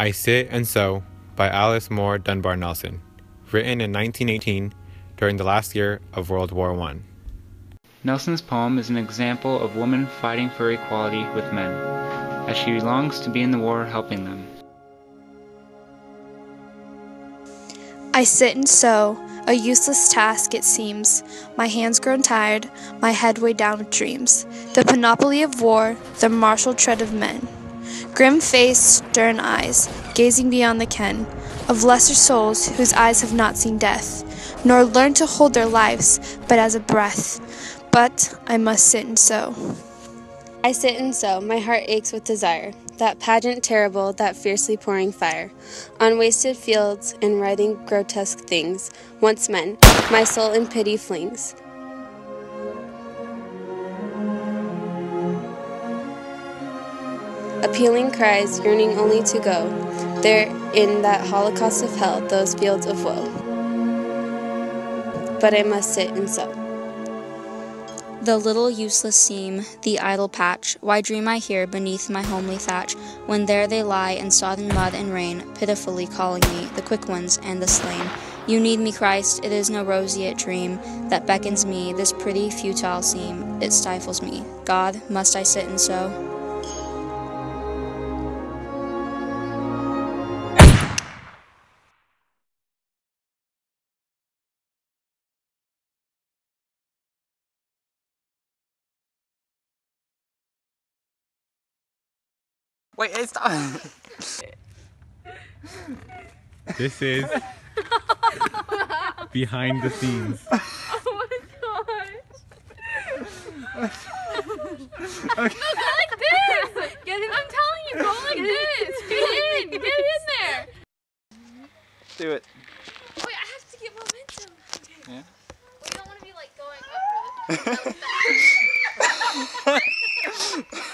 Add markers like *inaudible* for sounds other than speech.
I Sit and Sew by Alice Moore Dunbar Nelson, written in 1918 during the last year of World War I. Nelson's poem is an example of women fighting for equality with men, as she longs to be in the war helping them. I sit and sew, a useless task it seems. My hands grown tired, my head weighed down with dreams. The panoply of war, the martial tread of men. Grim face, stern eyes, gazing beyond the ken of lesser souls whose eyes have not seen death, nor learned to hold their lives but as a breath. But I must sit and sew. I sit and sew, my heart aches with desire. That pageant terrible, that fiercely pouring fire. On wasted fields and writhing grotesque things, once men, my soul in pity flings. Appealing cries, yearning only to go there in that holocaust of hell, those fields of woe. But I must sit and sew. The little useless seam, the idle patch, why dream I here beneath my homely thatch, when there they lie in sodden mud and rain, pitifully calling me, the quick ones and the slain. You need me, Christ, it is no roseate dream that beckons me, this pretty, futile seam, it stifles me. God, must I sit and sew? Wait, it's not. This is behind the scenes. *laughs* Oh my gosh. okay. *laughs* No, go like this. Get in. I'm telling you, go like this. Get in. Get in there. Do it. Wait, I have to get momentum. Okay. Yeah. We don't want to be like going up really fast. *laughs*